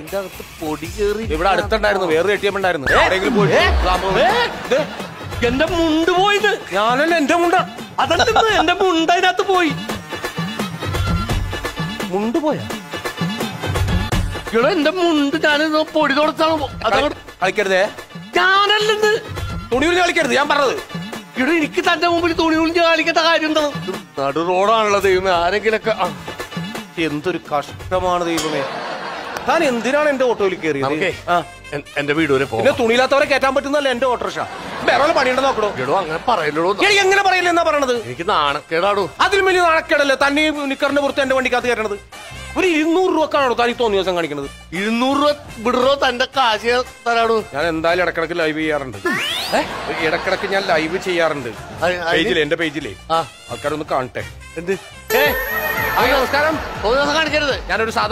ഇതിന്റെ അകത്ത് പൊടി കേറി ഇവിടെ അടുത്തുണ്ടായിരുന്നു വേറെ എ ടി എം ഉണ്ടായിരുന്നു എവിടെയെങ്കിലും പോയി എന്റെ മുണ്ട് പോയിന്ന് ഞാനല്ല എന്റെ മുണ്ട? അതല്ല എന്റെ മുണ്ട് അതിനകത്ത് പോയി. മുണ്ട് പോയാ? ഇവിടെ എന്റെ മുണ്ട് ഞാനിത് പൊടി തുടച്ചാണ്? അതങ്ങോട്ട് കളിക്കരുതേ. ഞാനല്ലെന്ന് തുണി ഉരിഞ്ഞ് കളിക്കരുത് ഞാൻ പറഞ്ഞത്. ഇവിടെ എനിക്ക് തന്റെ മുമ്പിൽ തുണി കുളിച്ച് കാണിക്കേണ്ട കാര്യം എന്താണ് നടു റോഡാണല്ലോ ദൈവമേ ആരെങ്കിലൊക്കെ ആ. എന്തൊരു കഷ്ടമാണ് ദൈവമേ. താൻ എന്തിനാണ് എന്റെ ഓട്ടോയിൽ കയറിയത്? എന്റെ വീട് വരെ പോകും തുണിയില്ലാത്തവരെ കയറ്റാൻ പറ്റുന്നല്ല എന്റെ ഓട്ടോറിക്ഷ വേറെ പണിയുണ്ട് നോക്കണോ എടോ അങ്ങനെ പറയലോ എങ്ങനെ പറയില്ല എന്നാ പറയണത്? എനിക്ക് നാണക്കേടാടോ. അതിലും വലിയ നാണക്കേടല്ലേ തന്നെ നിക്കറിന്റെ പുറത്ത് എന്റെ വണ്ടിക്കകത്ത് കയറണത്? ഒരു ഇരുന്നൂറ് രൂപക്കാണോ താൻ ഈ തോന്നിയ ദിവസം കാണിക്കണത്? ഇരുന്നൂറ് രൂപ വിടറോ തന്റെ കാശ് തരാടോ. ഞാൻ എന്തായാലും ഇടക്കിടക്ക് ലൈവ് ചെയ്യാറുണ്ട്. ഇടക്കിടക്ക് ഞാൻ ലൈവ് ചെയ്യാറുണ്ട്. പേജിലെ എന്റെ പേജിലെ. ആൾക്കാരൊന്ന് കാണട്ടെ. എന്ത്? നമസ്കാരം. കാണിക്കരുത്. ഞാനൊരു സാധാരണ